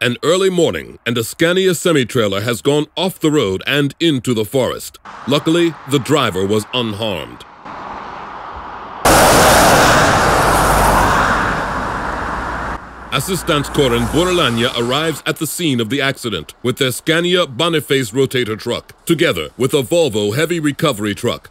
An early morning, and a Scania semi-trailer has gone off the road and into the forest. Luckily, the driver was unharmed. Assistancekåren Borlänge arrives at the scene of the accident with their Scania Boniface rotator truck, together with a Volvo heavy recovery truck.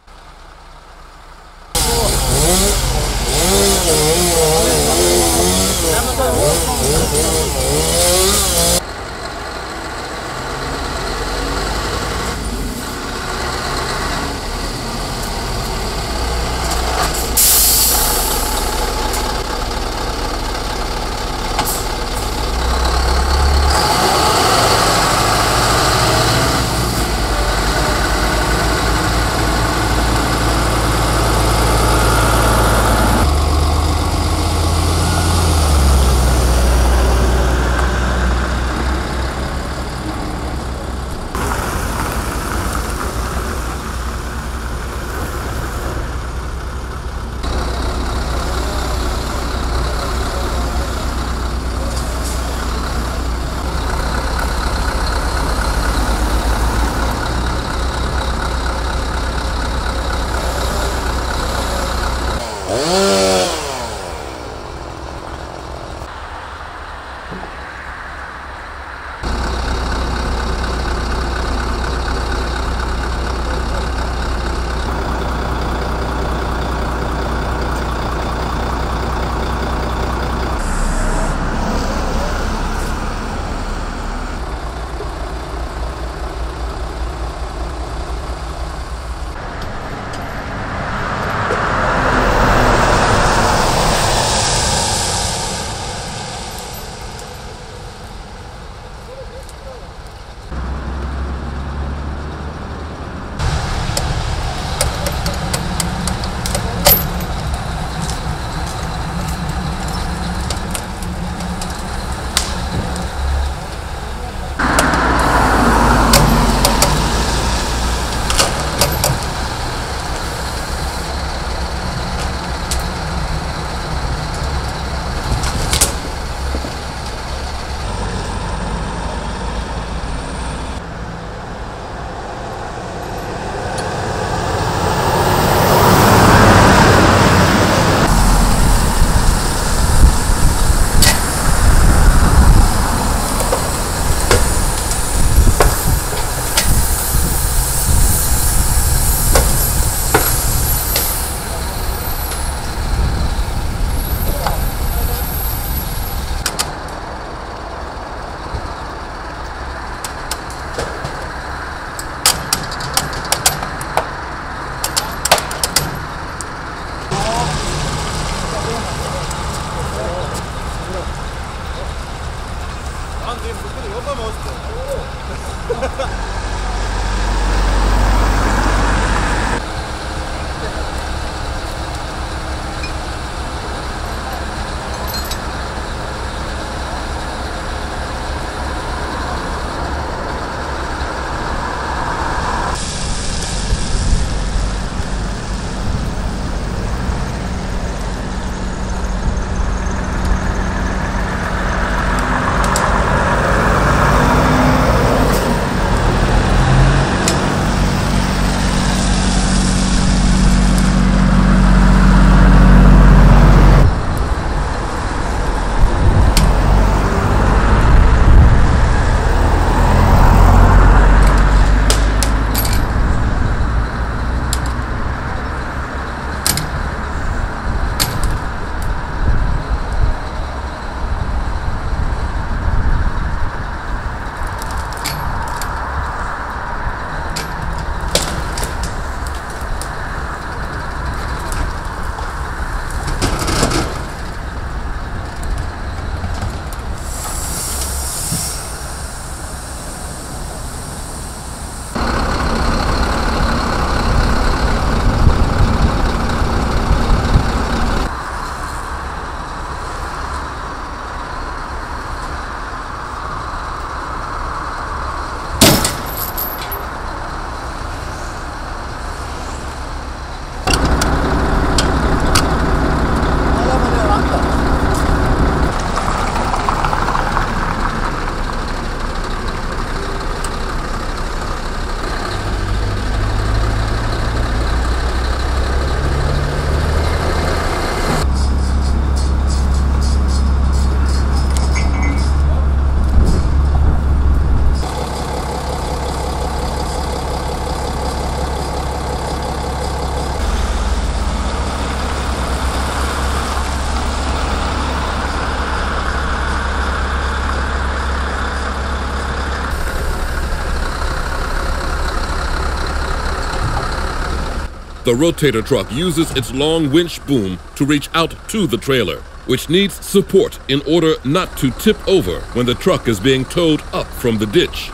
The rotator truck uses its long winch boom to reach out to the trailer, which needs support in order not to tip over when the truck is being towed up from the ditch.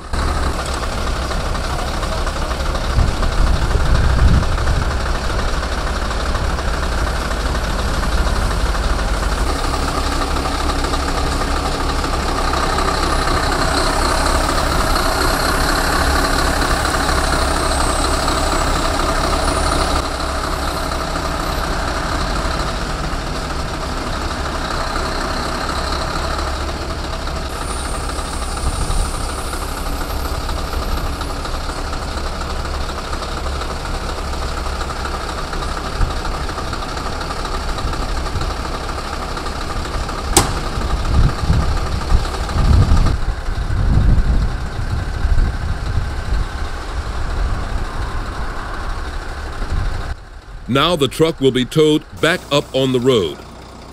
Now the truck will be towed back up on the road.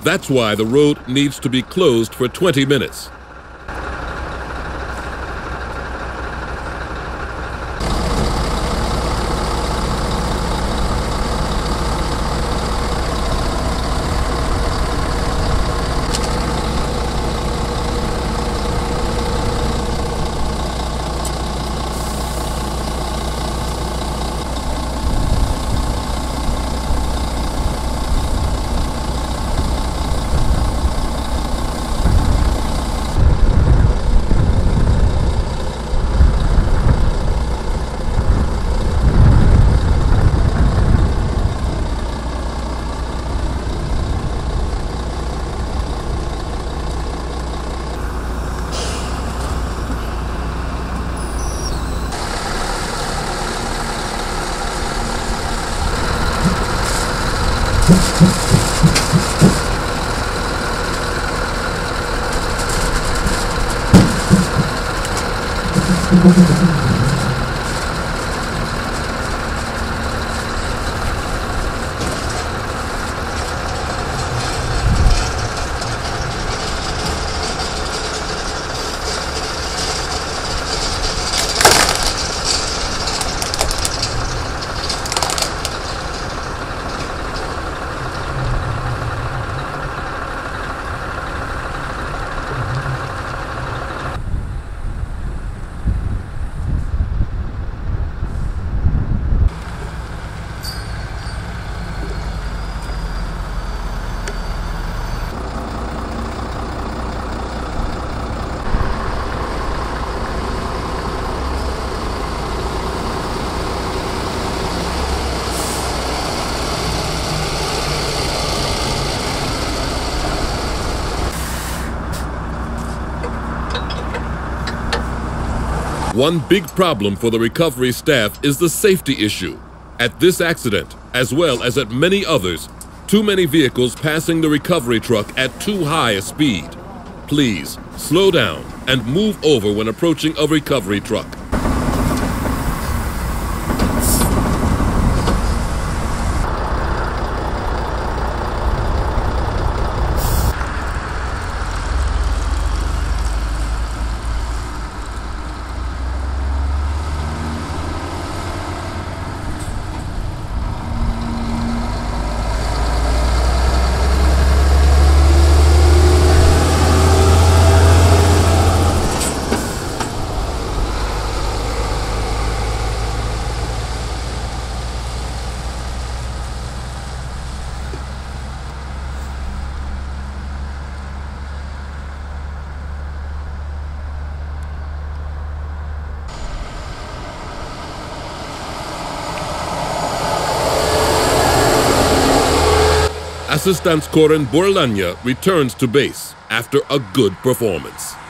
That's why the road needs to be closed for 20 minutes. One big problem for the recovery staff is the safety issue. At this accident, as well as at many others, too many vehicles passing the recovery truck at too high a speed. Please, slow down and move over when approaching a recovery truck. Assistancekåren Borlänge returns to base after a good performance.